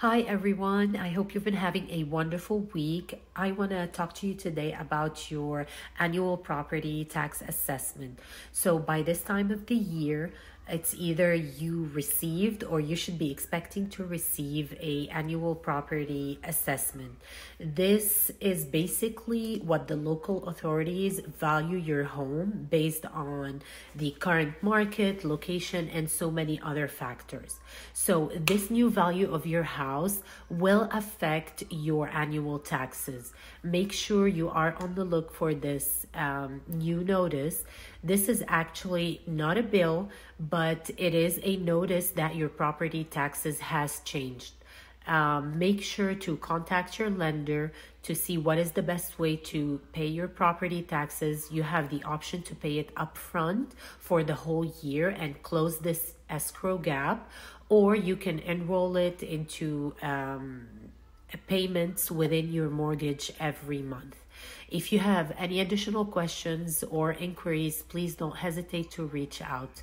Hi, everyone. I hope you've been having a wonderful week. I want to talk to you today about your annual property tax assessment. So, by this time of the year, it's either you received or you should be expecting to receive a annual property assessment. This is basically what the local authorities value your home based on the current market location and so many other factors. So this new value of your house will affect your annual taxes. Make sure you are on the look for this um, new notice. This is actually not a bill, but it is a notice that your property taxes has changed. Um, make sure to contact your lender to see what is the best way to pay your property taxes. You have the option to pay it upfront for the whole year and close this escrow gap, or you can enroll it into um, payments within your mortgage every month. If you have any additional questions or inquiries, please don't hesitate to reach out.